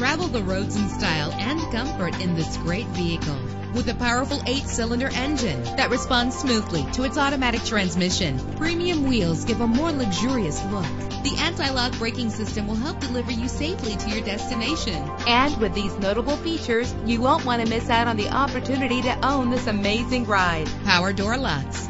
the roads in style and comfort in this great vehicle. With a powerful eight-cylinder engine that responds smoothly to its automatic transmission, premium wheels give a more luxurious look. The anti-lock braking system will help deliver you safely to your destination. And with these notable features, you won't want to miss out on the opportunity to own this amazing ride. Power door locks,